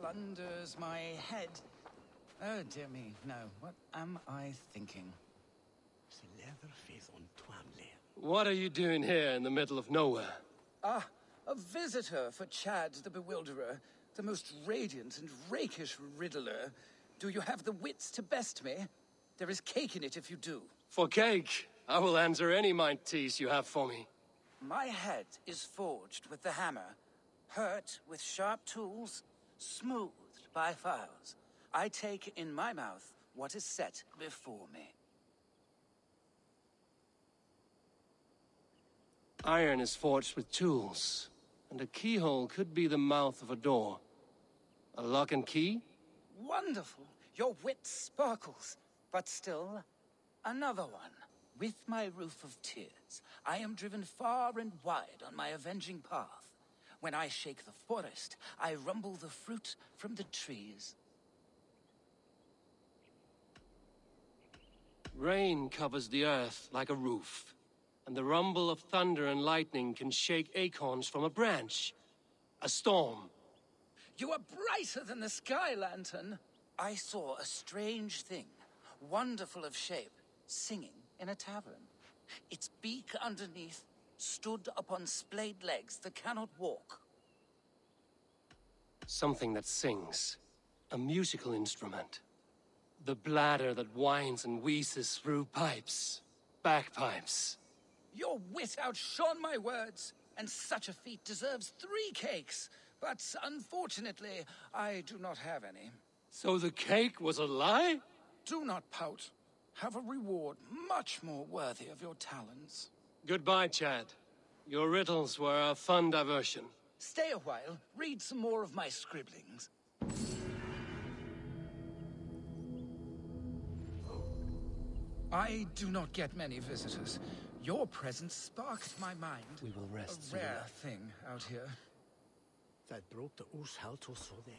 plunders my head. Oh, dear me, no. What am I thinking? What are you doing here in the middle of nowhere? Ah, a visitor for Chad the Bewilderer, the most radiant and rakish riddler. Do you have the wits to best me? There is cake in it if you do. For cake, I will answer any mind tease you have for me. My head is forged with the hammer, hurt with sharp tools, smoothed by files. I take in my mouth what is set before me. Iron is forged with tools, and a keyhole could be the mouth of a door. A lock and key? Wonderful! Your wit sparkles. But still, another one. With my roof of tears, I am driven far and wide on my avenging path. When I shake the forest, I rumble the fruit from the trees. Rain covers the earth like a roof, and the rumble of thunder and lightning can shake acorns from a branch. A storm. You are brighter than the sky lantern. I saw a strange thing, wonderful of shape, singing in a tavern. Its beak underneath stood upon splayed legs that cannot walk. Something that sings. A musical instrument. The bladder that whines and wheezes through pipes. Bagpipes. Your wit outshone my words, and such a feat deserves three cakes. But unfortunately, I do not have any. So the cake was a lie? Do not pout. Have a reward much more worthy of your talents. Goodbye, Chad. Your riddles were a fun diversion. Stay a while, read some more of my scribblings. I do not get many visitors. Your presence sparked my mind. We will rest A soon rare thing out here. That broke the Ushal to so there.